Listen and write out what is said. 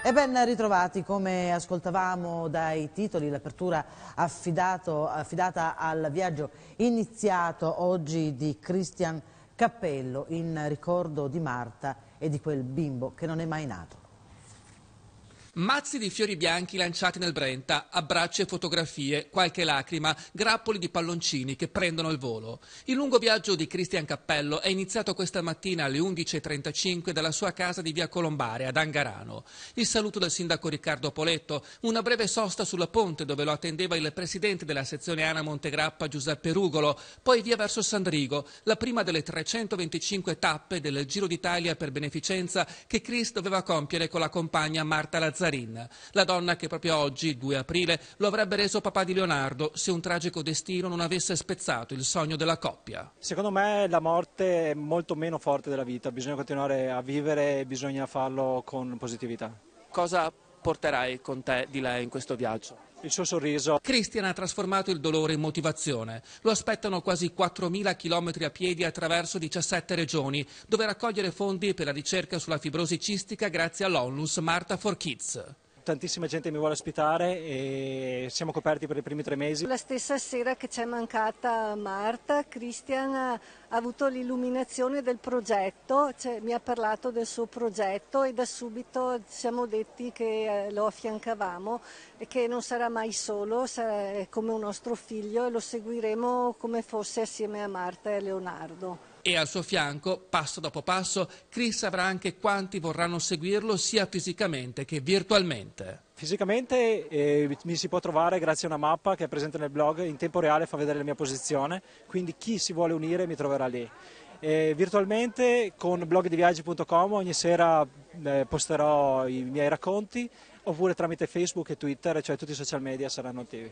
E ben ritrovati, come ascoltavamo dai titoli, l'apertura affidata al viaggio iniziato oggi di Christian Cappello in ricordo di Marta e di quel bimbo che non è mai nato. Mazzi di fiori bianchi lanciati nel Brenta, abbracci e fotografie, qualche lacrima, grappoli di palloncini che prendono il volo. Il lungo viaggio di Cristian Cappello è iniziato questa mattina alle 11.35 dalla sua casa di via Colombare ad Angarano. Il saluto del sindaco Riccardo Poletto, una breve sosta sulla ponte dove lo attendeva il presidente della sezione Ana Montegrappa Giuseppe Rugolo, poi via verso Sandrigo, la prima delle 325 tappe del Giro d'Italia per beneficenza che Chris doveva compiere con la compagna Marta Lazzari. Mazarin, la donna che proprio oggi, 2 aprile, lo avrebbe reso papà di Leonardo se un tragico destino non avesse spezzato il sogno della coppia. Secondo me la morte è molto meno forte della vita, bisogna continuare a vivere e bisogna farlo con positività. Cosa porterai con te di lei in questo viaggio? il suo sorriso. Cristian ha trasformato il dolore in motivazione. Lo aspettano quasi 4.000 km a piedi attraverso 17 regioni, dove raccogliere fondi per la ricerca sulla fibrosi cistica grazie all'ONLUS Marta for Kids tantissima gente mi vuole ospitare e siamo coperti per i primi tre mesi. La stessa sera che ci è mancata Marta, Christian ha avuto l'illuminazione del progetto, cioè, mi ha parlato del suo progetto e da subito siamo detti che eh, lo affiancavamo e che non sarà mai solo, sarà come un nostro figlio e lo seguiremo come fosse assieme a Marta e a Leonardo e al suo fianco, passo dopo passo, Chris avrà anche quanti vorranno seguirlo sia fisicamente che virtualmente. Fisicamente eh, mi si può trovare grazie a una mappa che è presente nel blog, in tempo reale fa vedere la mia posizione, quindi chi si vuole unire mi troverà lì. E virtualmente con blogdiviaggi.com ogni sera eh, posterò i miei racconti oppure tramite Facebook e Twitter, cioè tutti i social media saranno attivi.